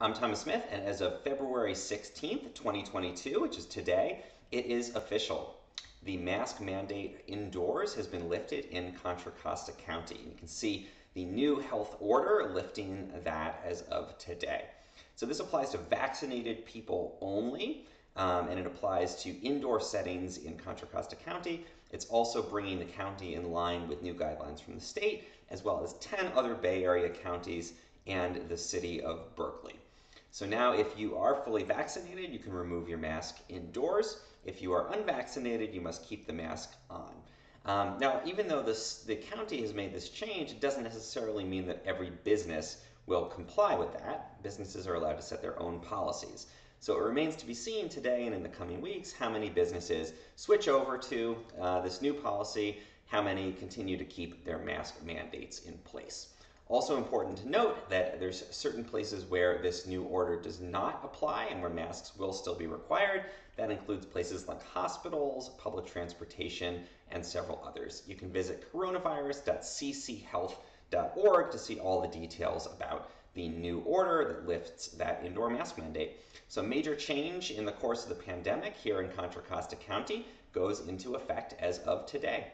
I'm Thomas Smith, and as of February 16th, 2022, which is today, it is official. The mask mandate indoors has been lifted in Contra Costa County. You can see the new health order lifting that as of today. So this applies to vaccinated people only, um, and it applies to indoor settings in Contra Costa County. It's also bringing the county in line with new guidelines from the state, as well as 10 other Bay Area counties and the city of Berkeley. So now if you are fully vaccinated, you can remove your mask indoors. If you are unvaccinated, you must keep the mask on. Um, now, even though this, the county has made this change, it doesn't necessarily mean that every business will comply with that. Businesses are allowed to set their own policies. So it remains to be seen today and in the coming weeks how many businesses switch over to uh, this new policy, how many continue to keep their mask mandates in place. Also important to note that there's certain places where this new order does not apply and where masks will still be required. That includes places like hospitals, public transportation, and several others. You can visit coronavirus.cchealth.org to see all the details about the new order that lifts that indoor mask mandate. So major change in the course of the pandemic here in Contra Costa County goes into effect as of today.